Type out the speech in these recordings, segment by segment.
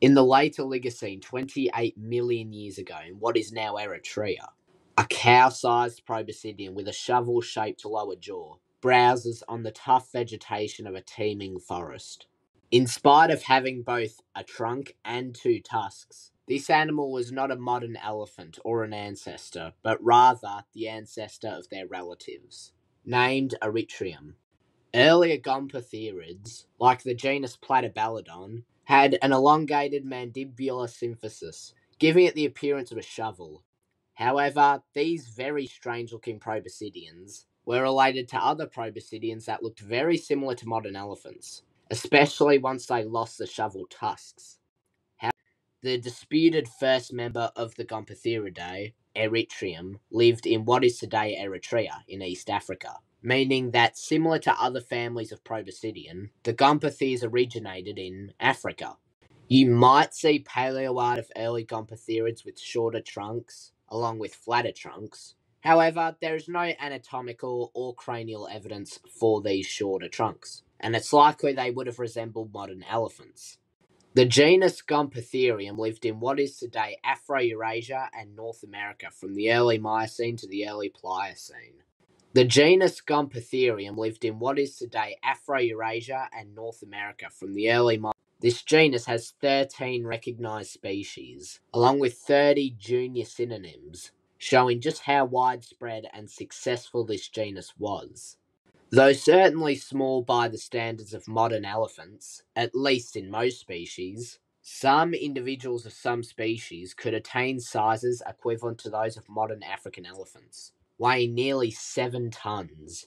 In the later Oligocene, 28 million years ago, in what is now Eritrea, a cow sized proboscidean with a shovel shaped lower jaw browses on the tough vegetation of a teeming forest. In spite of having both a trunk and two tusks, this animal was not a modern elephant or an ancestor, but rather the ancestor of their relatives, named Eritreum. Earlier gomphotherids, like the genus Platybelodon, had an elongated mandibular symphysis, giving it the appearance of a shovel. However, these very strange looking proboscideans were related to other proboscideans that looked very similar to modern elephants, especially once they lost the shovel tusks. The disputed first member of the Gomphotheridae, Eritreum, lived in what is today Eritrea in East Africa, meaning that similar to other families of proboscidean, the Gomphotheres originated in Africa. You might see paleoart of early Gomphotherids with shorter trunks, along with flatter trunks. However, there is no anatomical or cranial evidence for these shorter trunks, and it's likely they would have resembled modern elephants. The genus Gomphotherium lived in what is today Afro-Eurasia and North America from the early Miocene to the early Pliocene. The genus Gomphotherium lived in what is today Afro-Eurasia and North America from the early Miocene. This genus has 13 recognized species, along with 30 junior synonyms, showing just how widespread and successful this genus was. Though certainly small by the standards of modern elephants, at least in most species, some individuals of some species could attain sizes equivalent to those of modern African elephants, weighing nearly 7 tons.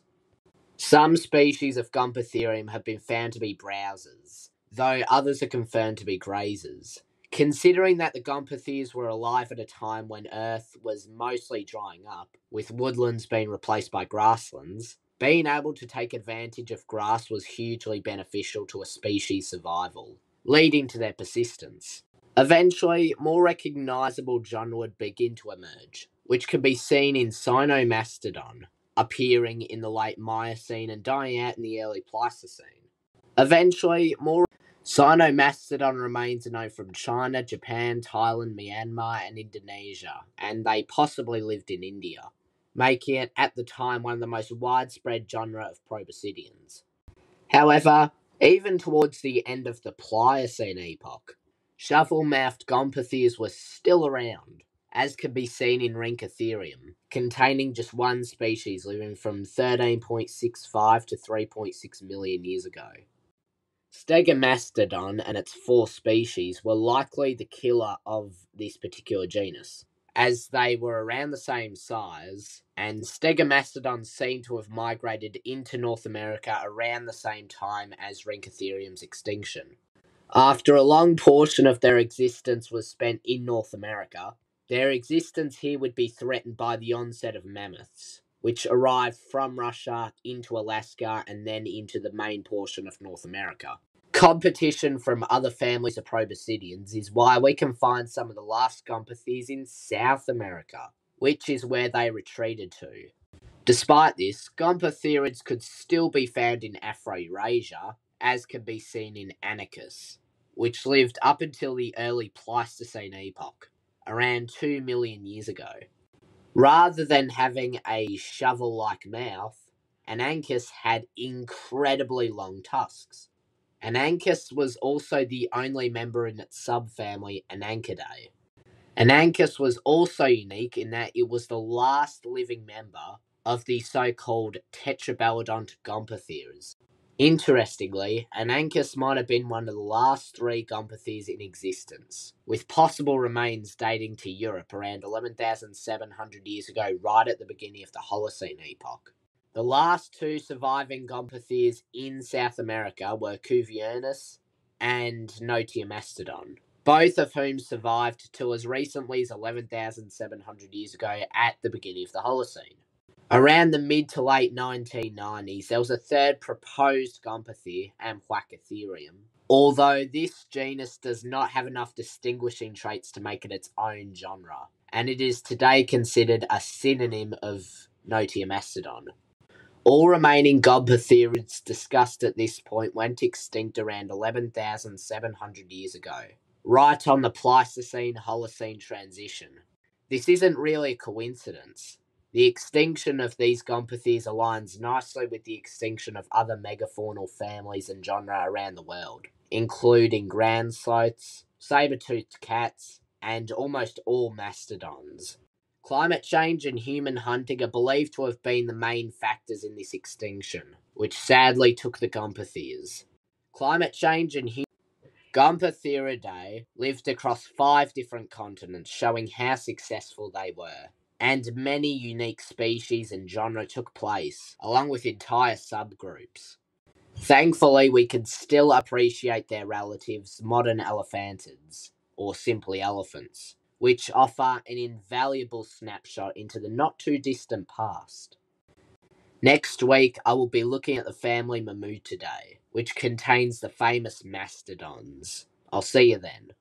Some species of Gomphotherium have been found to be browsers, though others are confirmed to be grazers. Considering that the Gomphotheres were alive at a time when Earth was mostly drying up, with woodlands being replaced by grasslands, being able to take advantage of grass was hugely beneficial to a species' survival, leading to their persistence. Eventually, more recognizable genera would begin to emerge, which can be seen in Sinomastodon, appearing in the late Miocene and dying out in the early Pleistocene. Eventually, more Sinomastodon remains are known from China, Japan, Thailand, Myanmar, and Indonesia, and they possibly lived in India making it at the time one of the most widespread genre of proboscideans. However, even towards the end of the Pliocene epoch, shovel-mouthed Gomphotheres were still around, as can be seen in Rhynchotherium, containing just one species living from 13.65 to 3.6 million years ago. Stegomastodon and its four species were likely the killer of this particular genus, as they were around the same size, and Stegomastodon seem to have migrated into North America around the same time as Rhynchotherium's extinction. After a long portion of their existence was spent in North America, their existence here would be threatened by the onset of mammoths, which arrived from Russia into Alaska and then into the main portion of North America. Competition from other families of proboscideans is why we can find some of the last Gomphotheres in South America, which is where they retreated to. Despite this, Gomphotherids could still be found in Afro-Eurasia, as can be seen in Anancus, which lived up until the early Pleistocene epoch, around 2 million years ago. Rather than having a shovel-like mouth, Anancus had incredibly long tusks. Anancus was also the only member in its subfamily Ananchidae. Anancus was also unique in that it was the last living member of the so-called Tetrabelodont Gomphotheres. Interestingly, Anancus might have been one of the last three Gomphotheres in existence, with possible remains dating to Europe around 11,700 years ago, right at the beginning of the Holocene epoch. The last two surviving Gomphotheres in South America were Cuvieronius and Notiomastodon, both of whom survived till as recently as 11,700 years ago at the beginning of the Holocene. Around the mid to late 1990s, there was a third proposed Gomphothere, Amahuacatherium, although this genus does not have enough distinguishing traits to make it its own genre, and it is today considered a synonym of Notiomastodon. All remaining Gomphotherids discussed at this point went extinct around 11,700 years ago. right on the Pleistocene Holocene transition. This isn't really a coincidence. The extinction of these Gomphotheres aligns nicely with the extinction of other megafaunal families and genera around the world, including ground sloths, saber-toothed cats, and almost all mastodons. Climate change and human hunting are believed to have been the main factors in this extinction, which sadly took the Gomphotheres. Climate change and human Gomphotheridae lived across five different continents, showing how successful they were and many unique species and genre took place, along with entire subgroups. Thankfully, we can still appreciate their relatives, modern elephantids, or simply elephants, which offer an invaluable snapshot into the not too distant past. Next week, I will be looking at the family Mammutidae, which contains the famous mastodons. I'll see you then.